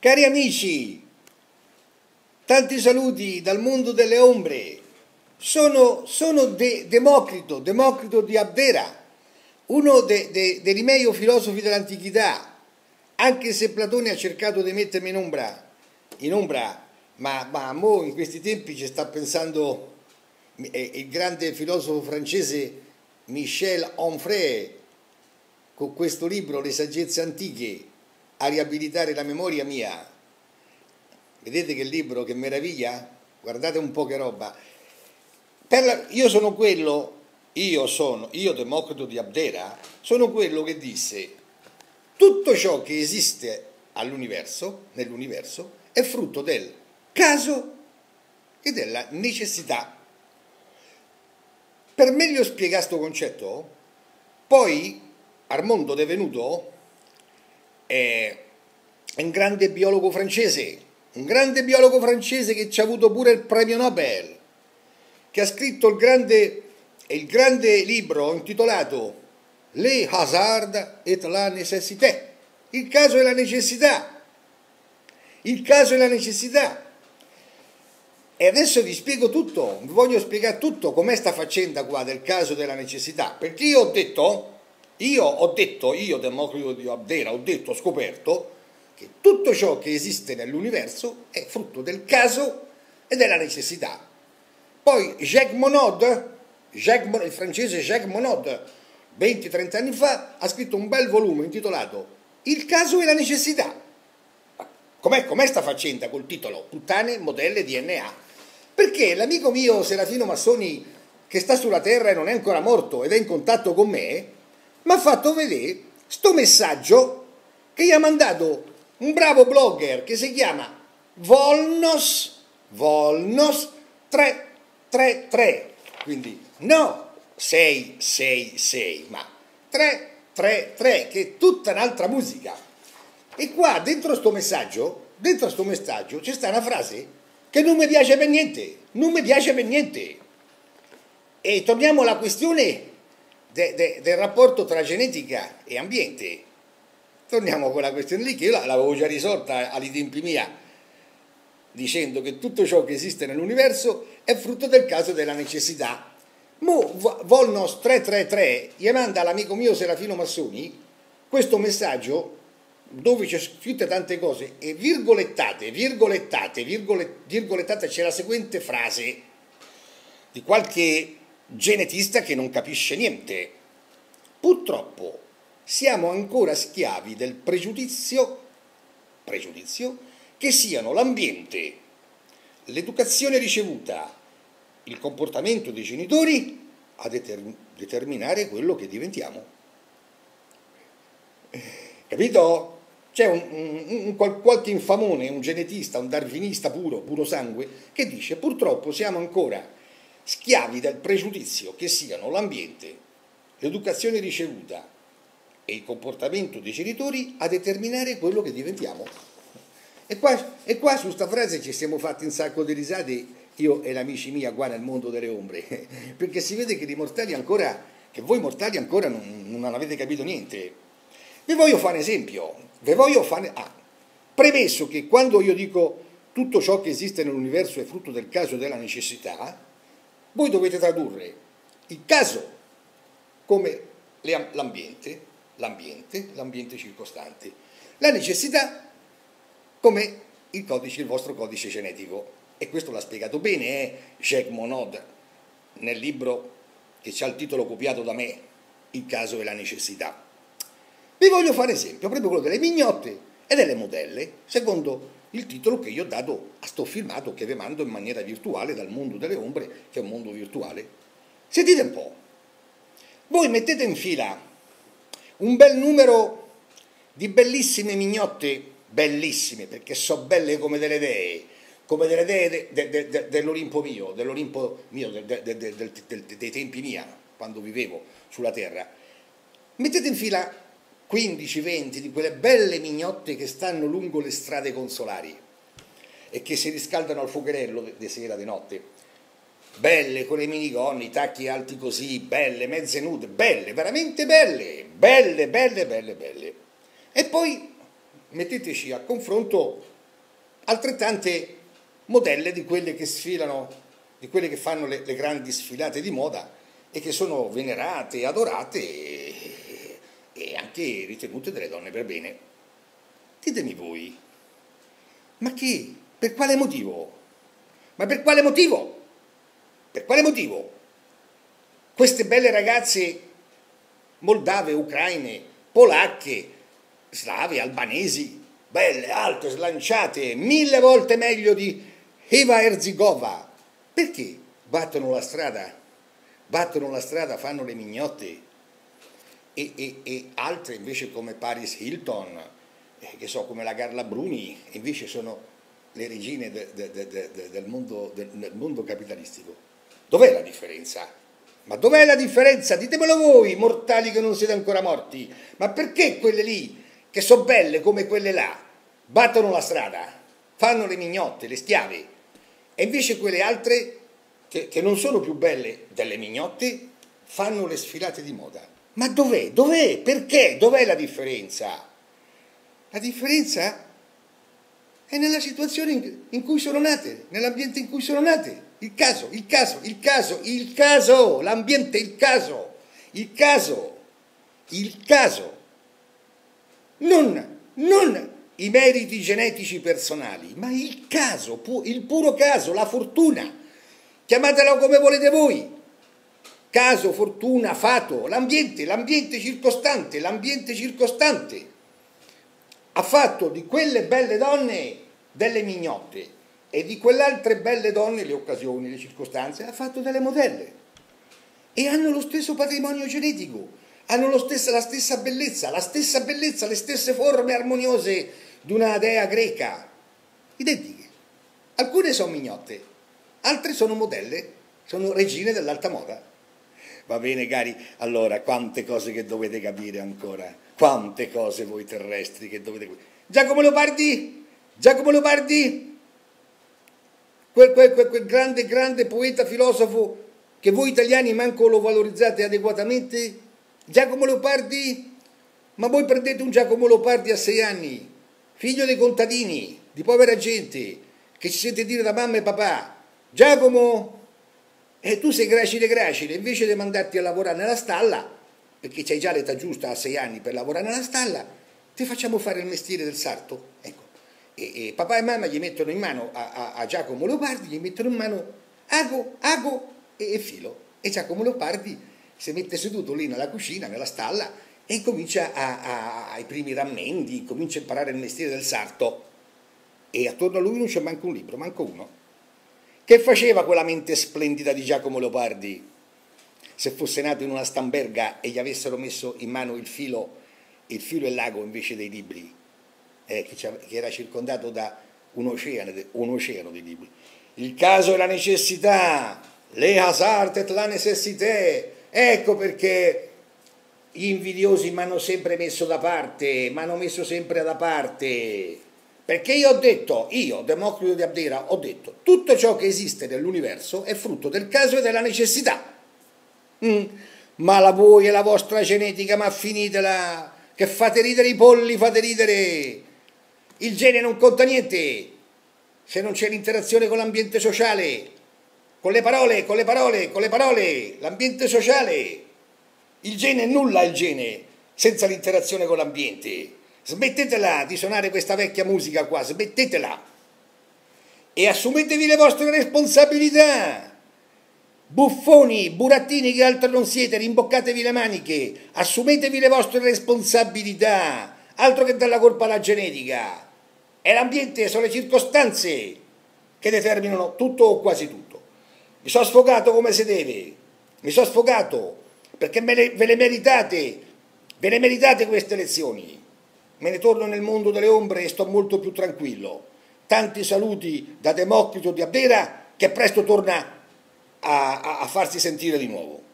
Cari amici, tanti saluti dal mondo delle ombre. Sono, sono de, Democrito, Democrito di Abdera, uno dei de, de meglio filosofi dell'antichità, anche se Platone ha cercato di mettermi in ombra, in ombra ma, ma mo in questi tempi ci sta pensando il grande filosofo francese Michel Onfray con questo libro Le saggezze antiche a riabilitare la memoria mia. Vedete che libro, che meraviglia? Guardate un po' che roba. La, io sono quello, io sono, io Democrito di Abdera, sono quello che disse tutto ciò che esiste all'universo, nell'universo, è frutto del caso e della necessità. Per meglio spiegare questo concetto, poi Armando De Venuto è un grande biologo francese, un grande biologo francese che ci ha avuto pure il premio Nobel, che ha scritto il grande, il grande libro intitolato Les hasard et la nécessité, il caso e la necessità, il caso e la necessità. E adesso vi spiego tutto, vi voglio spiegare tutto com'è sta faccenda qua del caso della necessità, perché io ho detto, io ho detto, io Democrito di Abdera, ho detto, ho scoperto che tutto ciò che esiste nell'universo è frutto del caso e della necessità. Poi Jacques Monod, Jacques, il francese Jacques Monod, 20-30 anni fa, ha scritto un bel volume intitolato Il caso e la necessità. Com'è, com'è sta faccenda col titolo Puttane, modelle, DNA? Perché l'amico mio Serafino Massoni, che sta sulla terra e non è ancora morto ed è in contatto con me, mi ha fatto vedere sto messaggio che gli ha mandato un bravo blogger che si chiama Volnos, Volnos 333, quindi no 666, ma 333, che è tutta un'altra musica. E qua dentro sto messaggio, dentro sto messaggio c'è sta una frase che non mi piace per niente, non mi piace per niente. E torniamo alla questione de, de, del rapporto tra genetica e ambiente. Torniamo a quella questione lì che io l'avevo già risolta ai tempi mia, dicendo che tutto ciò che esiste nell'universo è frutto del caso della necessità. Mo Volnos 333 gli manda all'amico mio Serafino Massoni questo messaggio dove c'è scritte tante cose e virgolettate, virgolettate, virgolettate c'è la seguente frase di qualche genetista che non capisce niente. Purtroppo siamo ancora schiavi del pregiudizio, pregiudizio che siano l'ambiente, l'educazione ricevuta, il comportamento dei genitori a determinare quello che diventiamo. Capito? C'è un, un, un, qualche infamone, un genetista, un darwinista puro, puro sangue, che dice purtroppo siamo ancora schiavi del pregiudizio che siano l'ambiente, l'educazione ricevuta e il comportamento dei genitori a determinare quello che diventiamo. E qua, e qua su questa frase ci siamo fatti un sacco di risate, io e l'amici mia qua nel mondo delle ombre, perché si vede che, mortali ancora, che voi mortali ancora non, non avete capito niente. Vi voglio fare un esempio. Vi voglio fare... Ah, premesso che quando io dico tutto ciò che esiste nell'universo è frutto del caso e della necessità, voi dovete tradurre il caso come l'ambiente, l'ambiente, l'ambiente circostante, la necessità come il codice, il vostro codice genetico. E questo l'ha spiegato bene eh, Jacques Monod nel libro che ha il titolo copiato da me, Il caso e la necessità. Vi voglio fare esempio, proprio quello delle mignotte e delle modelle, secondo il titolo che io ho dato a sto filmato che vi mando in maniera virtuale dal mondo delle ombre, che è un mondo virtuale. Sentite un po', voi mettete in fila un bel numero di bellissime mignotte, bellissime perché so belle come delle dee, come delle dee de, de, de, dell'Olimpo mio, dell'Olimpo mio, dei tempi mia, quando vivevo sulla terra. Mettete in fila 15-20 di quelle belle mignotte che stanno lungo le strade consolari e che si riscaldano al fuocherello di sera, di notte. Belle con le minigonne, i tacchi alti così, belle, mezze nude, belle, veramente belle, belle, belle, belle, belle. E poi metteteci a confronto altrettante modelle di quelle che sfilano, di quelle che fanno le, le grandi sfilate di moda e che sono venerate, adorate anche ritenute delle donne per bene. Ditemi voi, ma che? Per quale motivo? Ma per quale motivo? Per quale motivo? Queste belle ragazze moldave, ucraine, polacche, slave, albanesi, belle, alte, slanciate, mille volte meglio di Eva Erzigova. Perché battono la strada? Battono la strada, fanno le mignotte. E, e, e altre invece come Paris Hilton, eh, che so, come la Carla Bruni, invece sono le regine de, de, de, del, mondo, del mondo capitalistico. Dov'è la differenza? Ma dov'è la differenza? Ditemelo voi, mortali che non siete ancora morti. Ma perché quelle lì, che sono belle come quelle là, battono la strada, fanno le mignotte, le schiave, e invece quelle altre, che, che non sono più belle delle mignotte, fanno le sfilate di moda? Ma dov'è? Dov'è? Perché? Dov'è la differenza? La differenza è nella situazione in cui sono nate, nell'ambiente in cui sono nate. Il caso, il caso, il caso, il caso, l'ambiente, il caso, il caso, il caso. Non, non i meriti genetici personali, ma il caso, il puro caso, la fortuna. Chiamatela come volete voi. Caso, fortuna, fato, l'ambiente, l'ambiente circostante, l'ambiente circostante ha fatto di quelle belle donne delle mignotte e di quelle altre belle donne le occasioni, le circostanze, ha fatto delle modelle e hanno lo stesso patrimonio genetico, hanno stesso, la stessa bellezza, la stessa bellezza, le stesse forme armoniose di una dea greca, identiche. Alcune sono mignotte, altre sono modelle, sono regine dell'alta moda. Va bene cari, allora quante cose che dovete capire ancora, quante cose voi terrestri che dovete capire. Giacomo Leopardi, Giacomo Leopardi, quel, quel, quel, quel grande, grande poeta, filosofo che voi italiani manco lo valorizzate adeguatamente? Giacomo Leopardi? Ma voi prendete un Giacomo Leopardi a sei anni, figlio dei contadini, di povera gente, che ci sente dire da mamma e papà, Giacomo, e tu sei gracile gracile, invece di mandarti a lavorare nella stalla, perché c'hai già l'età giusta a sei anni per lavorare nella stalla, ti facciamo fare il mestiere del sarto. Ecco, e, e, papà e mamma gli mettono in mano a, a, a, Giacomo Leopardi, gli mettono in mano ago, ago e, e filo. E Giacomo Leopardi si mette seduto lì nella cucina, nella stalla, e comincia ai primi rammendi, comincia a imparare il mestiere del sarto. E attorno a lui non c'è manco un libro, manco uno. Che faceva quella mente splendida di Giacomo Leopardi? Se fosse nato in una stamberga e gli avessero messo in mano il filo, il filo e l'ago invece dei libri, eh, che, era circondato da un oceano, un oceano di libri. Il caso e la necessità, le hasard et la necessité, ecco perché gli invidiosi mi hanno sempre messo da parte, mi hanno messo sempre da parte. Perché io ho detto, io, Democrito di Abdera, ho detto, tutto ciò che esiste nell'universo è frutto del caso e della necessità. Mm. Ma la voi e la vostra genetica, ma finitela, che fate ridere i polli, fate ridere il gene non conta niente se non c'è l'interazione con l'ambiente sociale, con le parole, con le parole, con le parole, l'ambiente sociale. Il gene è nulla il gene senza l'interazione con l'ambiente. Smettetela di suonare questa vecchia musica qua, smettetela. E assumetevi le vostre responsabilità. Buffoni, burattini che altro non siete, rimboccatevi le maniche, assumetevi le vostre responsabilità, altro che dalla colpa alla genetica. È l'ambiente, sono le circostanze che determinano tutto o quasi tutto. Mi sono sfogato come si deve, mi sono sfogato perché le, ve le meritate, ve le meritate queste lezioni. Me ne torno nel mondo delle ombre e sto molto più tranquillo. Tanti saluti da Democrito di Abdera che presto torna a, a, a farsi sentire di nuovo.